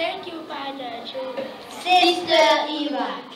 Thank you, Father. Sister Eva.